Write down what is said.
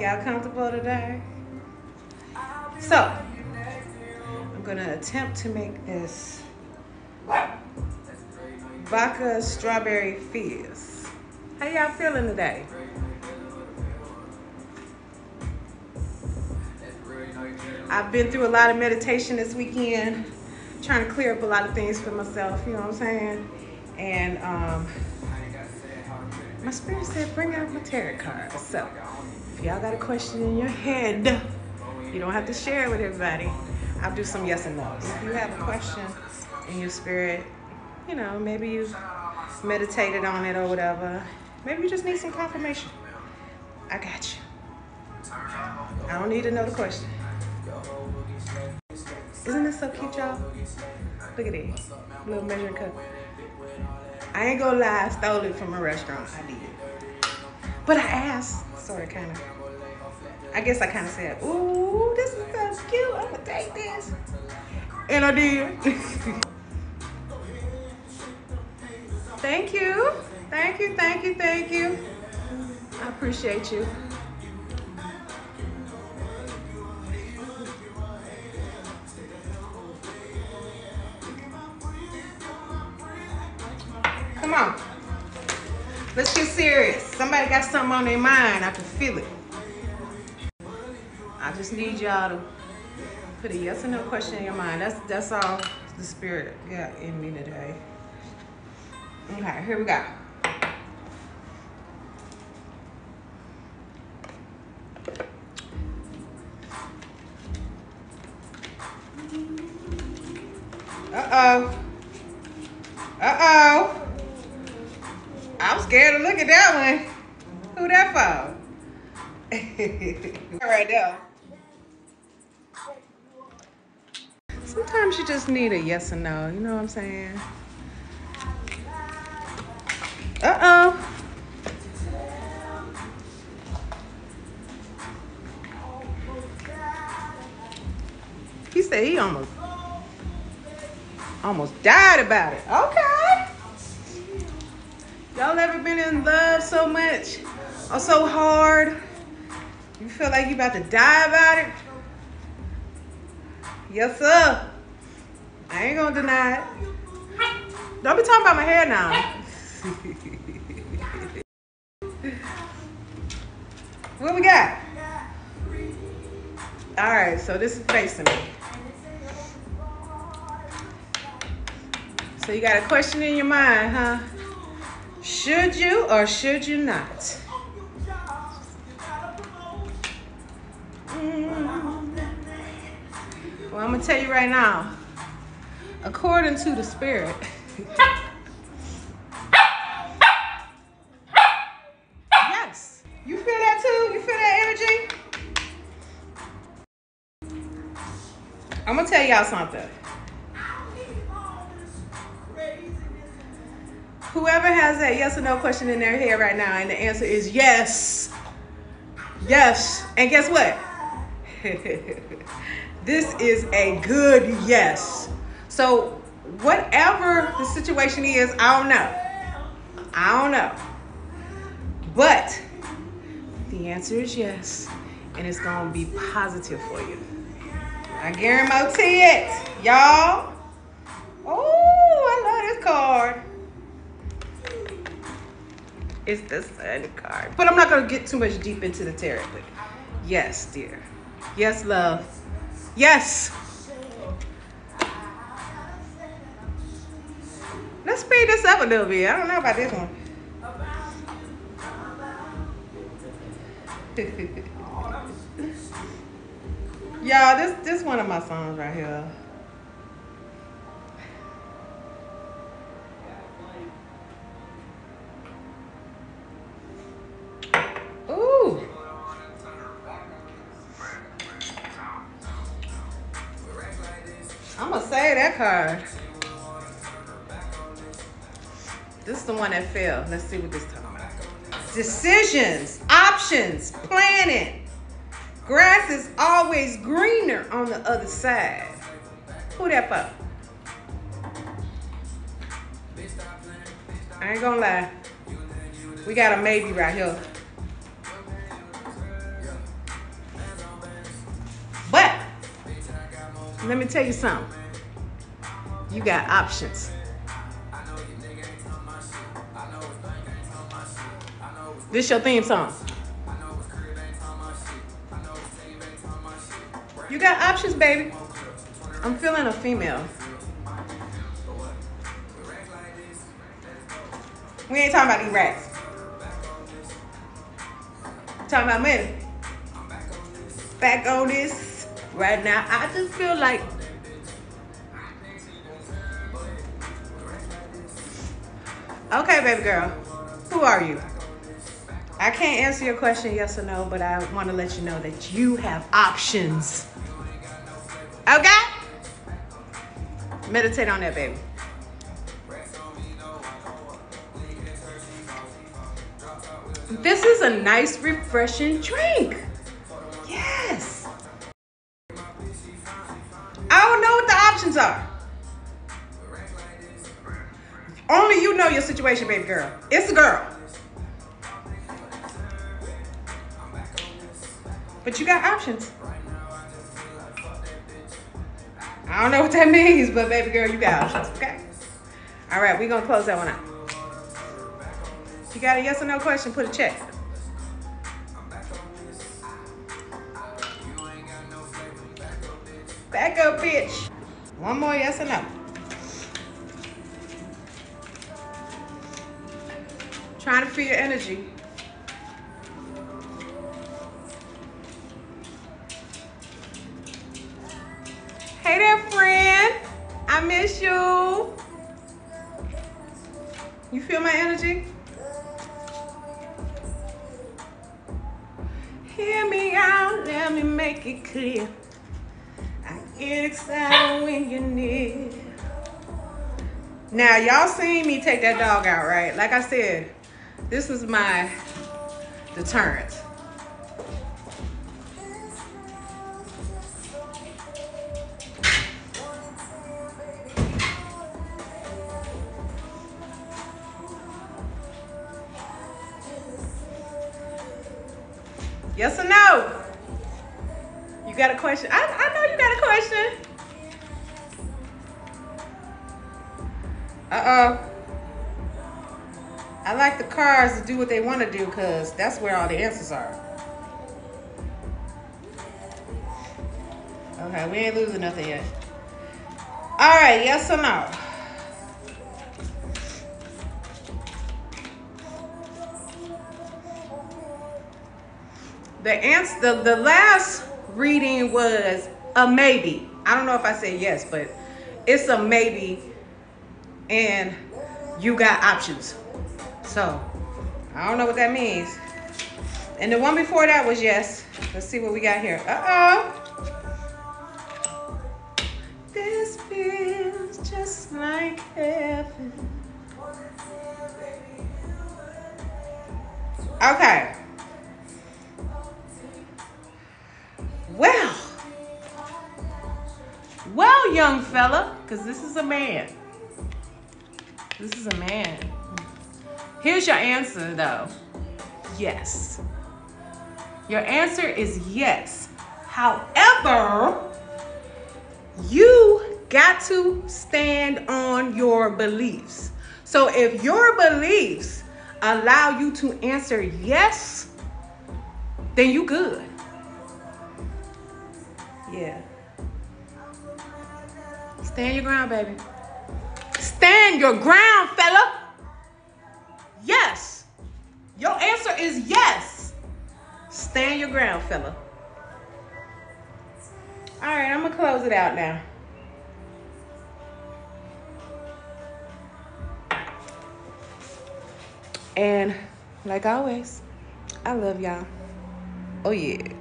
Y'all comfortable today? So, I'm gonna attempt to make this vodka strawberry fizz. How y'all feeling today? I've been through a lot of meditation this weekend, trying to clear up a lot of things for myself, you know what I'm saying? And um, my spirit said, bring out my tarot cards. So, y'all got a question in your head, you don't have to share it with everybody. I'll do some yes and no's. If you have a question in your spirit, you know, maybe you've meditated on it or whatever. Maybe you just need some confirmation. I got you. I don't need to know the question. Isn't this so cute, y'all? Look at it. Little measuring cup. I ain't gonna lie, I stole it from a restaurant. I did. But I asked, sort of, kind of. I guess I kind of said, ooh, this is so cute. I'm gonna take this. And I did. thank you. Thank you, thank you, thank you. I appreciate you. Come on. Let's get serious. Somebody got something on their mind. I can feel it. I just need y'all to put a yes or no question in your mind. That's that's all the spirit got in me today. Okay, here we go. Uh-oh. Uh-oh. I'm scared to look at that one. Who that for? right there. Sometimes you just need a yes or no. You know what I'm saying? Uh-oh. He said he almost almost died about it. Okay. Y'all ever been in love so much or so hard? You feel like you about to die about it? Yes, sir. I ain't gonna deny it. Don't be talking about my hair now. what we got? All right, so this is facing me. So you got a question in your mind, huh? Should you or should you not? Mm. Well, I'm gonna tell you right now. According to the spirit, yes. You feel that too? You feel that energy? I'm gonna tell y'all something. Whoever has that yes or no question in their head right now, and the answer is yes. Yes. And guess what? this is a good yes. So, whatever the situation is, I don't know. I don't know. But the answer is yes. And it's going to be positive for you. I guarantee it, y'all. Oh, I love this card. It's the sun card. But I'm not going to get too much deep into the tarot. But yes, dear. Yes, love. Yes. Let's speed this up a little bit. I don't know about this one. Y'all, this this one of my songs right here. This is the one that failed. Let's see what this time. Decisions, options, planning. Grass is always greener on the other side. Who that for? I ain't gonna lie. We got a maybe right here. But let me tell you something. You got options. This your theme song. You got options, baby. I'm feeling a female. We ain't talking about these rats. Talking about money. Back on this right now. I just feel like Okay, baby girl. Who are you? I can't answer your question yes or no, but I want to let you know that you have options. Okay? Meditate on that, baby. This is a nice, refreshing drink. Yes. I don't know what the options are. Know your situation, baby girl. It's a girl. But you got options. I don't know what that means, but baby girl, you got options, okay? All right, we're gonna close that one out. You got a yes or no question, put a check. Back up, bitch. One more yes or no. Trying to feel your energy. Hey there, friend. I miss you. You feel my energy? Hear me out, let me make it clear. I get excited when you're near. Now, y'all seen me take that dog out, right? Like I said, this is my deterrent. Yes or no? You got a question? I, I know you got a question. Uh-oh. I like the cards to do what they want to do because that's where all the answers are. Okay, we ain't losing nothing yet. All right, yes or no? The answer, the, the last reading was a maybe. I don't know if I said yes, but it's a maybe, and you got options. So I don't know what that means. And the one before that was yes. Let's see what we got here. Uh-oh. This feels just like heaven. Okay. Well. Well, young fella, because this is a man. This is a man. Here's your answer, though. Yes. Your answer is yes. However, you got to stand on your beliefs. So if your beliefs allow you to answer yes, then you good. Yeah. Stand your ground, baby. Stand your ground, fella. Yes. Your answer is yes. Stand your ground, fella. All right, I'm going to close it out now. And like always, I love y'all. Oh, yeah.